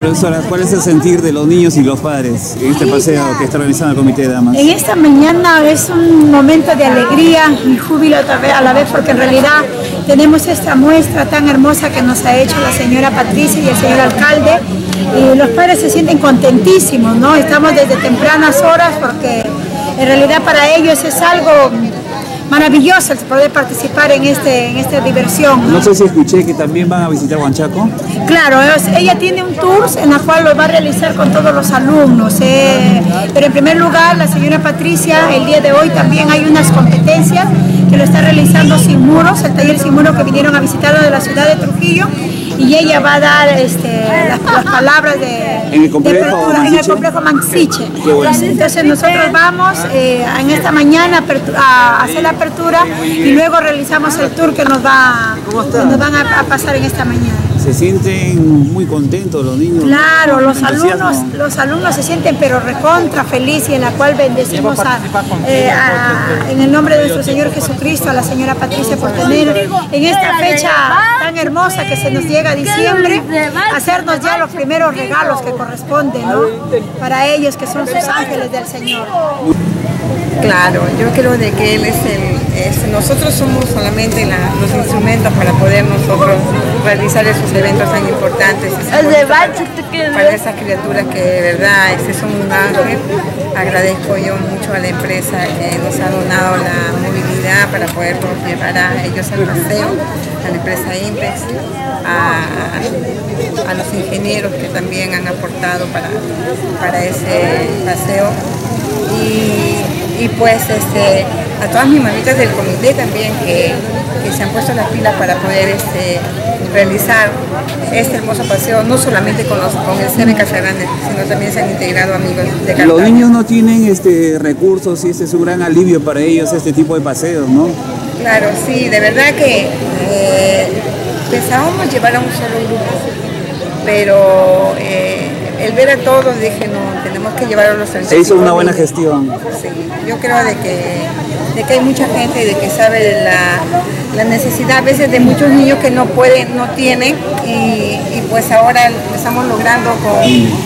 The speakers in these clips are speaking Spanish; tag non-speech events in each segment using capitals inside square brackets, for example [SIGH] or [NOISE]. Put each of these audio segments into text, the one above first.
Profesora, ¿cuál es el sentir de los niños y los padres en este paseo que está organizando el Comité de Damas? En esta mañana es un momento de alegría y júbilo a la vez porque en realidad tenemos esta muestra tan hermosa que nos ha hecho la señora Patricia y el señor alcalde y los padres se sienten contentísimos, ¿no? Estamos desde tempranas horas porque en realidad para ellos es algo maravilloso el poder participar en, este, en esta diversión. ¿no? sé si escuché que también van a visitar Huanchaco. Claro, ella tiene un tour en el cual lo va a realizar con todos los alumnos. Eh, pero en primer lugar, la señora Patricia, el día de hoy también hay unas competencias que lo está realizando Sin Muros, el taller Sin Muros que vinieron a visitarlo de la ciudad de Trujillo y ella va a dar este, las, palabras de, ¿En el complejo en el complejo Manxiche. Entonces nosotros vamos eh, en esta mañana a hacer la apertura y luego realizamos el tour que nos, va, nos van a pasar en esta mañana se sienten muy contentos los niños. Claro, los alumnos, los alumnos se sienten pero recontra feliz y en la cual bendecimos eh, en el nombre de nuestro Señor Jesucristo a la señora Patricia por tener en esta fecha tan hermosa que se nos llega a diciembre, hacernos ya los primeros regalos que corresponden para ellos que son sus ángeles del Señor. Claro, yo creo de que Él es el... nosotros somos solamente los instrumentos para poder nosotros realizar esos eventos tan importantes. Para, esas criaturas que de verdad ese es un ángel. Agradezco yo mucho a la empresa que nos ha donado la movilidad para poder llevar a ellos al paseo, a la empresa IMPEX, a, los ingenieros que también han aportado para, para ese paseo. Y, y pues este, a todas mis mamitas del comité también que, se han puesto las pilas para poder este, realizar este hermoso paseo, no solamente con, los, con el CB Grande, sino también se han integrado amigos de Cartagena. Los niños no tienen este, recursos y este es un gran alivio para ellos este tipo de paseos, ¿no? Claro, sí, de verdad que eh, pensábamos llevar a un solo grupo, pero eh, el ver a todos dije, no, tenemos que llevar a los servicios. Se hizo una buena gestión. Sí, yo creo de que, de que hay mucha gente y de que sabe de la, necesidad a veces de muchos niños que no pueden, no tienen y, pues ahora estamos logrando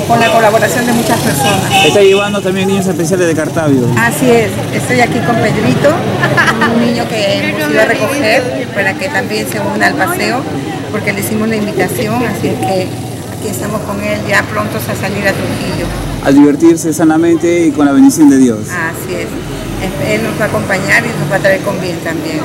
con, la colaboración de muchas personas. Está llevando también niños especiales de Cartavio. Así es, estoy aquí con Pedrito, un niño que hemos ido a recoger para que también se una al paseo porque le hicimos la invitación, así es que aquí estamos con él ya prontos a salir a Trujillo. A divertirse sanamente y con la bendición de Dios. Así es. Él nos va a acompañar y nos va a traer con bien también.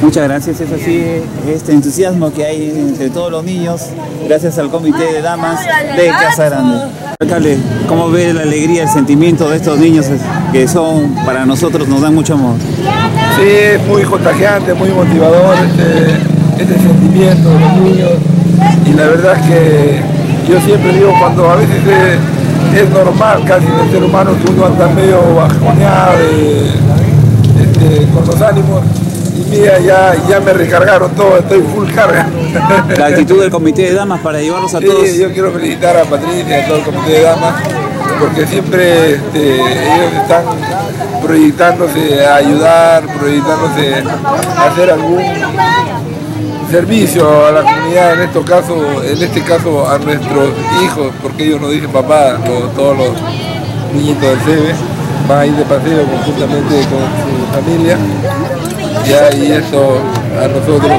Muchas gracias, es así este entusiasmo que hay entre todos los niños, gracias al Comité de Damas de Casa Grande. Alcalde, ¿cómo ve la alegría, el sentimiento de estos niños que son, para nosotros, nos dan mucho amor? Sí, es muy contagiante, muy motivador este, este sentimiento de los niños y la verdad es que yo siempre digo cuando a veces es, normal casi en el ser humano que uno anda medio bajoneado este, con los ánimos y mira, ya, ya me recargaron todo, estoy full carga. La actitud del comité de damas para llevarlos a todos. Sí, yo quiero felicitar a Patricia y a todo el comité de damas porque siempre este, ellos están proyectándose a ayudar, proyectándose a hacer algún servicio a la comunidad, en, estos casos, en este caso a nuestros hijos, porque ellos nos dicen papá, todos los niñitos del CEBE van a ir de paseo conjuntamente con su familia ya, y eso a nosotros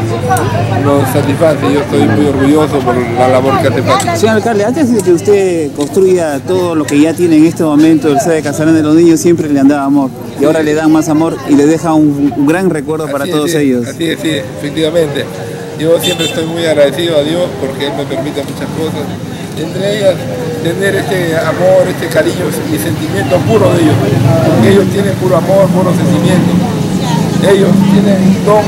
nos satisface. Yo estoy muy orgulloso por la labor que hace falta. Señor alcalde, antes de que usted construya todo lo que ya tiene en este momento el de Casarán de los Niños, siempre le andaba amor y ahora le dan más amor y le deja un, gran recuerdo para todos ellos. Así es, sí, efectivamente. Yo siempre estoy muy agradecido a Dios porque Él me permite muchas cosas, entre ellas tener este amor, este cariño y sentimiento puro de ellos, porque ellos tienen puro amor, puro sentimiento. Ellos tienen un don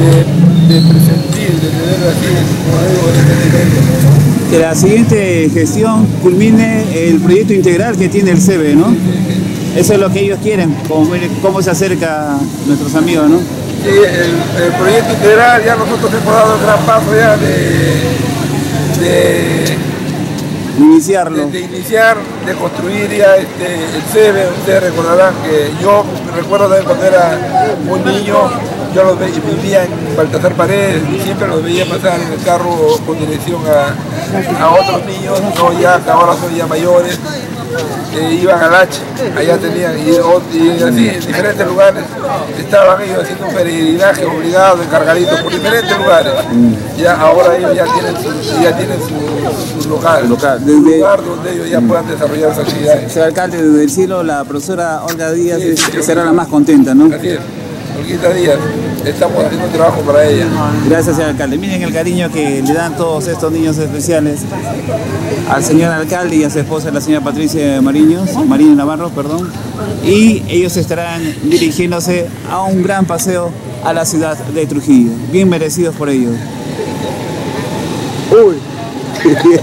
de, de presentir, de tener así, como digo, este Que la siguiente gestión culmine el proyecto integral que tiene el CB, ¿no? Eso es lo que ellos quieren, como, cómo se acerca nuestros amigos, ¿no? El, proyecto integral ya nosotros hemos dado el gran paso ya de, iniciarlo. De, iniciar, de construir ya este, el CEBE, ustedes recordarán que yo recuerdo de cuando era un niño, yo lo vivía en Baltasar Paredes, siempre los veía pasar en el carro con dirección a, a otros niños, no ya que ahora son ya mayores, que iban al H, allá tenían, y, y, así en diferentes lugares estaban ellos haciendo un peregrinaje obligado, encargaditos por diferentes lugares. Ya ahora ellos ya tienen su, ya tienen su, su local, Local. un Desde- lugar donde ellos ya puedan desarrollar sus actividades. Señor alcalde, desde el cielo, la profesora Olga Díaz será la más contenta, ¿no? Así es, Olguita Díaz, estamos haciendo un trabajo para ella. Gracias, señor alcalde. Miren el cariño que le dan todos estos niños especiales al señor alcalde y a su esposa, la señora Patricia Mariños, Mariño Navarro, perdón. Y ellos estarán dirigiéndose a un gran paseo a la ciudad de Trujillo. Bien merecidos por ellos. [LAUGHS]